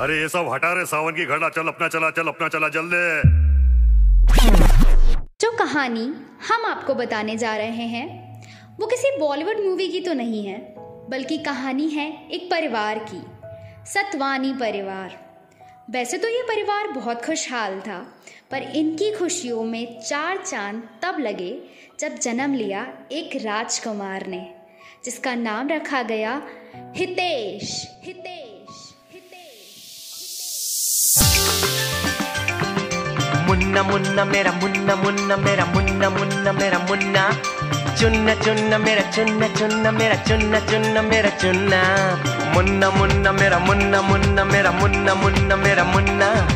अरे ये सब हटा रे सावन की घड़ा, चल अपना चला, चल अपना चला, जल्दी। जो कहानी हम आपको बताने जा रहे हैं, वो किसी बॉलीवुड मूवी की तो नहीं है, बल्कि कहानी है एक परिवार की, सतवानी परिवार। वैसे तो ये परिवार बहुत खुशहाल था, पर इनकी खुशियों में चार चाँद तब लगे जब जन्म लिया एक राजकुमार ने, जिसका नाम रखा गया हितेश हितेश। मुन्ना मुन्ना, मेरा मुन्ना मुन्ना, मेरा मुन्ना मुन्ना, मेरा मुन्ना। चुन्ना चुन्ना, मेरा चुन्ना चुन्ना, मेरा चुन्ना चुन्ना, मेरा चुन्ना। मुन्ना मुन्ना, मेरा मुन्ना मुन्ना, मेरा मुन्ना मुन्ना, मेरा मुन्ना।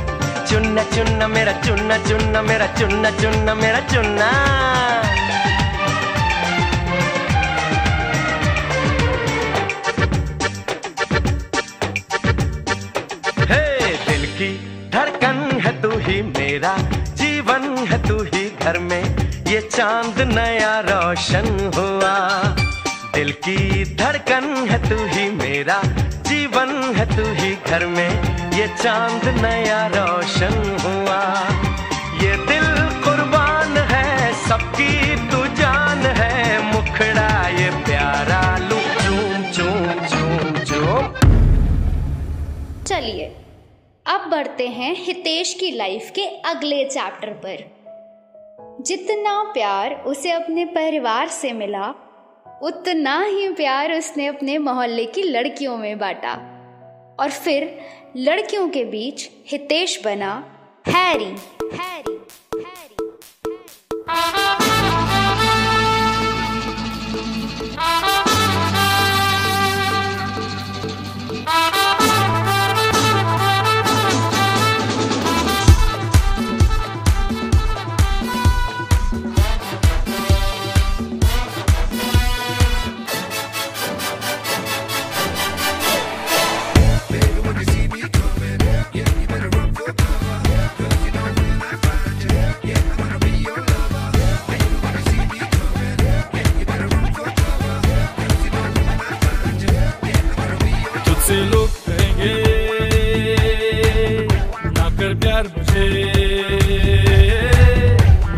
चुन्ना चुन्ना, मेरा चुन्ना चुन्ना, मेरा चुन्ना चुन्ना, मेरा चुन्ना। हे दिल की धड़कन है मेरा। जीवन है तू ही घर में। ये चाँद नया रोशन हुआ। दिल की धड़कन है तू ही मेरा। जीवन है तू ही घर में। ये चाँद नया रोशन हुआ। ये दिल कुर्बान है, सबकी तू जान है। मुखड़ा ये प्यारा लू। चूम चूम चूम चूम। चलिए। अब बढ़ते हैं हितेश की लाइफ के अगले चैप्टर पर। जितना प्यार उसे अपने परिवार से मिला, उतना ही प्यार उसने अपने मोहल्ले की लड़कियों में बांटा। और फिर लड़कियों के बीच हितेश बना, हैरी हैरी।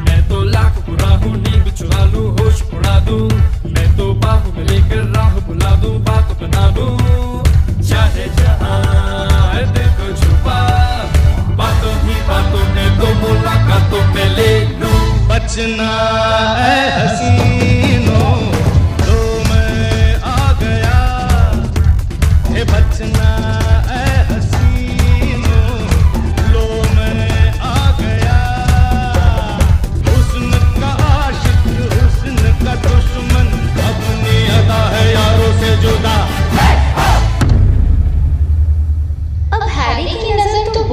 मैं तो लाख बुरा हूँ, नींद चुरा लूँ, होश उड़ा दूँ। मैं तो बाहू में लेकर राह बुला दूँ, बात बना दूँ। चाहे जहाँ बातों ही बातों में तो मुलाकातों में ले लूँ। बचना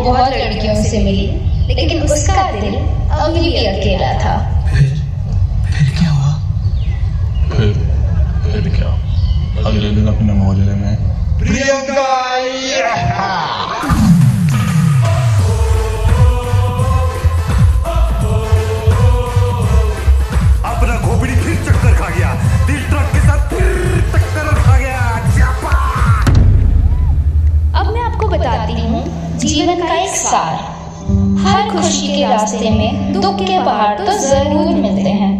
बहुत लड़कियों से मिली लेकिन उसका दिल अभी भी अकेला था। फिर? फिर क्या अगले दिन अपने मोहल्ले में अपना खुशी के रास्ते में दुख के पहाड़ तो ज़रूर मिलते हैं।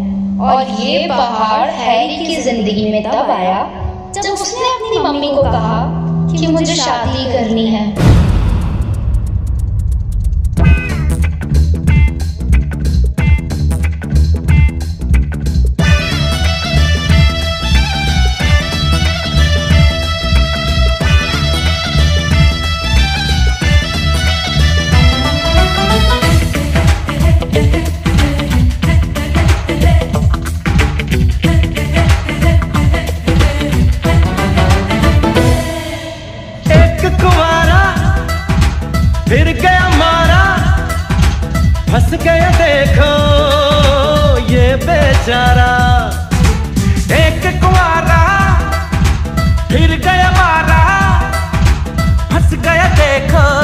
और ये पहाड़ हैरी की ज़िंदगी में तब आया जब उसने अपनी मम्मी को कहा कि मुझे शादी करनी है। फंस गया देखो ये बेचारा। एक कुआरा फिर गया मारा। फंस गया देखो।